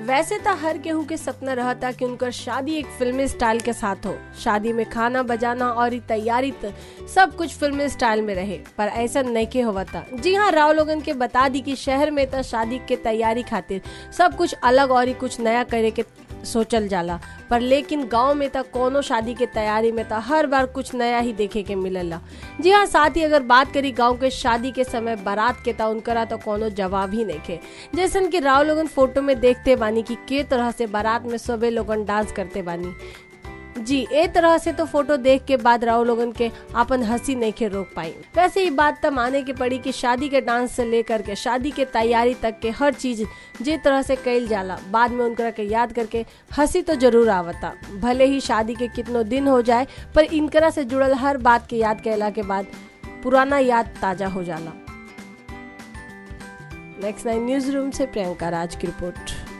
वैसे तो हर केहू के सपना रहता कि उनका शादी एक फिल्मी स्टाइल के साथ हो। शादी में खाना बजाना और तैयारी तो सब कुछ फिल्मी स्टाइल में रहे, पर ऐसा नहीं के हुआ था। जी हाँ राव लोगन के बता दी कि शहर में तो शादी के तैयारी खातिर सब कुछ अलग और ही कुछ नया करे के सोचल जाला। पर लेकिन गाँव में तो कोनो शादी के तैयारी में तो हर बार कुछ नया ही देखे के मिलला। जी हाँ साथ ही अगर बात करी गाँव के शादी के समय बारात के तो उनकरा तो कोनो जवाब ही नहीं थे जैसे कि राव लोगन फ़ोटो में देखते बानी कि के तरह से बारात में सबे लोगन डांस करते बानी। जी, ए तरह से तो फ़ोटो देख के बाद राव लोगन के अपन हँसी नहीं के रोक पाई। वैसे ही बात तो माने के पड़ी कि शादी के डांस से लेकर के, शादी के तैयारी तक के हर चीज़ जे तरह से कैल जाला, बाद में उनकरा के याद करके हँसी तो ज़रूर आवता। भले ही शादी के कितनो दिन हो जाए, पर इनकरा से जुड़ल हर बात के याद कैला के बाद पुराना याद ताज़ा हो जाला। नेक्स्ट नाइन न्यूज़ रूम से प्रियंका राज की रिपोर्ट।